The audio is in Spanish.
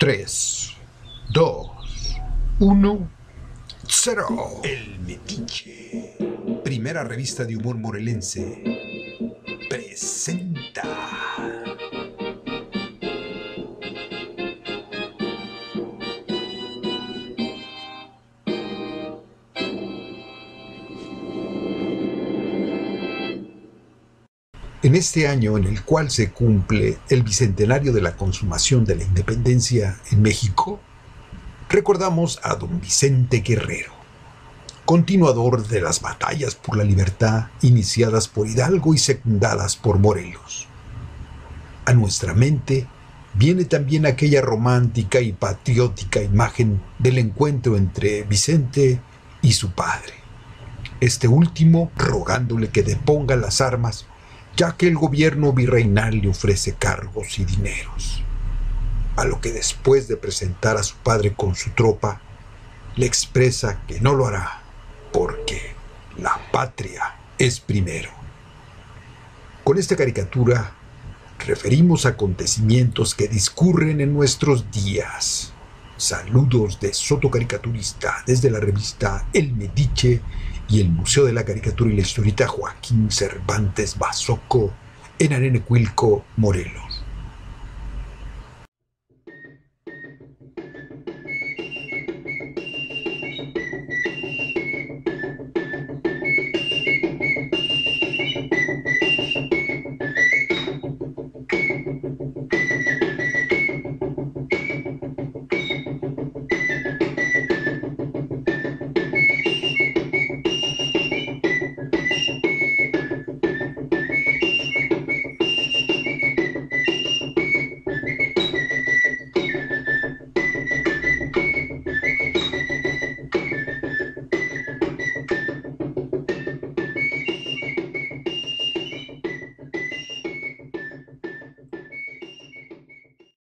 3, 2, 1, 0. El Metiche, primera revista de humor morelense, presenta. En este año en el cual se cumple el bicentenario de la consumación de la independencia en México, recordamos a don Vicente Guerrero, continuador de las batallas por la libertad iniciadas por Hidalgo y secundadas por Morelos. A nuestra mente viene también aquella romántica y patriótica imagen del encuentro entre Vicente y su padre, este último rogándole que deponga las armas ya que el gobierno virreinal le ofrece cargos y dineros. A lo que después de presentar a su padre con su tropa, le expresa que no lo hará porque la patria es primero. Con esta caricatura referimos acontecimientos que discurren en nuestros días. Saludos de Soto Caricaturista desde la revista El Mediche y el Museo de la Caricatura y la Historieta Joaquín Cervantes Basoco en Arenecuilco, Morelos.